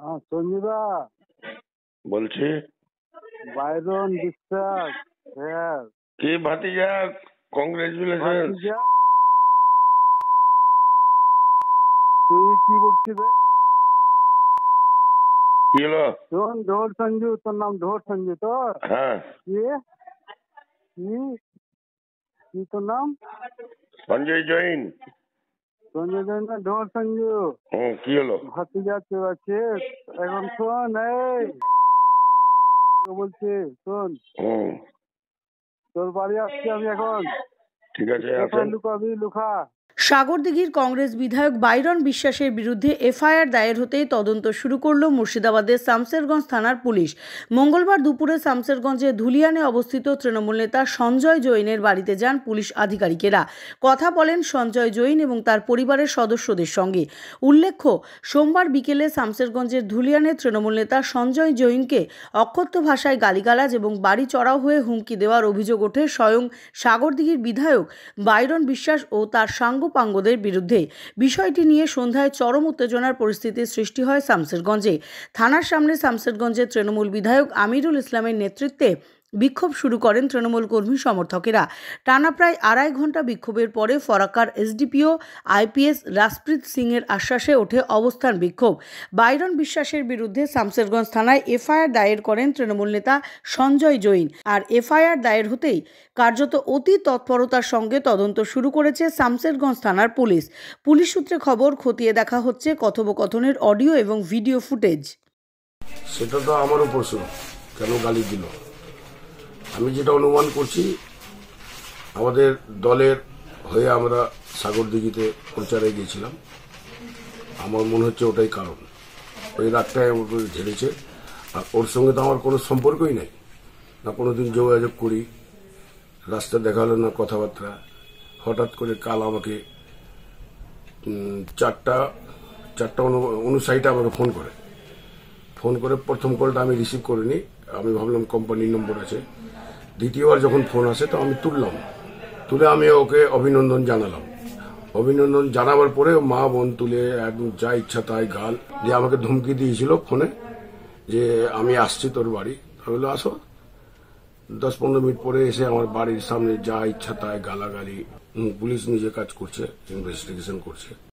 হ্যাঁ সঞ্জুদা বলছি। বাইরন বিশ্বাস হ্যাঁ কি ভাতিজা? কংগ্রেচুলেশন তুই কি বলছিস রে? কি হলো? শোন সঞ্জু তোর নাম সঞ্জু তোর হ্যাঁ। কি? কি? কি তোর নাম? সঞ্জয় জৈন। সঞ্জু জৈন না ঢোর সঞ্জু কি হলো? ভাতিজা কেউ আছে? এখন শোন এই। বলছি? শোন। তোর বাড়ি আসছি আমি এখন। ঠিক আছে এখন লুকাবি লুকা সাগরদিঘির কংগ্রেস বিধায়ক বাইরন বিশ্বাসের বিরুদ্ধে এফআইআর দায়ের হতেই তদন্ত শুরু করল মুর্শিদাবাদের শামসেরগঞ্জ থানার পুলিশ। মঙ্গলবার দুপুরে শামসেরগঞ্জে ধুলিয়ানে অবস্থিত তৃণমূল নেতা সঞ্জয় জৈনের বাড়িতে যান পুলিশ আধিকারিকেরা। কথা বলেন সঞ্জয় জৈন এবং তার পরিবারের সদস্যদের সঙ্গে। উল্লেখ্য, সোমবার বিকেলে শামসেরগঞ্জের ধুলিয়ানে তৃণমূল নেতা সঞ্জয় জৈনকে অক্ষত্য ভাষায় গালিগালাজ এবং বাড়ি চড়াও হয়ে হুমকি দেওয়ার অভিযোগ ওঠে স্বয়ং সাগরদিঘির বিধায়ক বাইরন বিশ্বাস ও তার সাঙ্গপাঙ্গদের বিরুদ্ধে। বিষয়টি নিয়ে সন্ধ্যায় চরম উত্তেজনার পরিস্থিতির সৃষ্টি হয় শামসেরগঞ্জে। থানার সামনে শামসেরগঞ্জের তৃণমূল বিধায়ক আমিরুল ইসলামের নেতৃত্বে বিক্ষোভ শুরু করেন তৃণমূল কর্মী সমর্থকেরা। টানা প্রায় আড়াই ঘণ্টা বিক্ষোভের পরে ফরাক্কার এসডিপিও আইপিএস রাসপ্রীত সিংয়ের আশ্বাসে ওঠে অবস্থান বিক্ষোভ। বাইরন বিশ্বাসের বিরুদ্ধে শামসেরগঞ্জ থানায় এফআইআর দায়ের করেন তৃণমূল নেতা সঞ্জয় জৈন। আর এফআইআর দায়ের হতেই কার্যত অতি তৎপরতার সঙ্গে তদন্ত শুরু করেছে শামসেরগঞ্জ থানার পুলিশ। পুলিশ সূত্রে খবর, খতিয়ে দেখা হচ্ছে কথোপকথনের অডিও এবং ভিডিও ফুটেজ। সেটা তো আমারও প্রশ্ন, কেন গালি দিল? আমি যেটা অনুমান করছি, আমাদের দলের হয়ে আমরা সাগরদিঘিতে প্রচারে গিয়েছিলাম। আমার মনে হচ্ছে ওটাই কারণ। ওই রাতটাই আমাকে ঝেড়েছে। আর ওর সঙ্গে তো আমার কোনো সম্পর্কই নেই। না কোনোদিন যোগাযোগ করি, রাস্তা দেখা হলো না কথাবার্তা। হঠাৎ করে কাল আমাকে চারটা চারটা অনু- অনুসারীটা আমাকে ফোন করে। ফোন করে প্রথম কলটা আমি রিসিভ করিনি। আমি ভাবলাম কোম্পানির নম্বর আছে। দ্বিতীয়বার যখন ফোন আসে, তো আমি তুললাম। তুলে আমি ওকে অভিনন্দন জানালাম। অভিনন্দন জানাবার পরে মা বোন তুলে একদম যা ইচ্ছা তাই গাল দিয়ে আমাকে ধমকি দিয়েছিল ফোনে যে, আমি আসছি তোর বাড়ি। আমি বললাম, আসো। দশ পনেরো মিনিট পরে এসে আমার বাড়ির সামনে যা ইচ্ছা তাই গালাগালি, পুলিশ নিজে কাজ করছে ইনভেস্টিগেশন করছে।